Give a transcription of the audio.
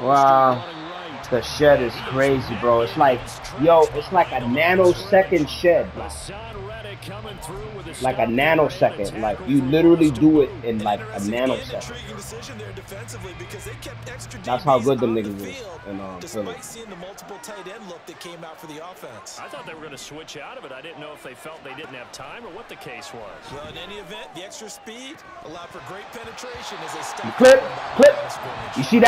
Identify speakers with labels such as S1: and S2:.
S1: Wow. The shed is crazy, bro. It's like, yo, it's like a nanosecond shed. Like, like a nanosecond. Like, you literally do it in like a nanosecond. That's how good them niggas is um, And, um, offense
S2: I thought they were going to switch out of it. I didn't know if they felt they didn't have time or what the case was.
S3: Well, in any event, the extra speed allowed for great penetration as they
S1: Clip, clip. You see that?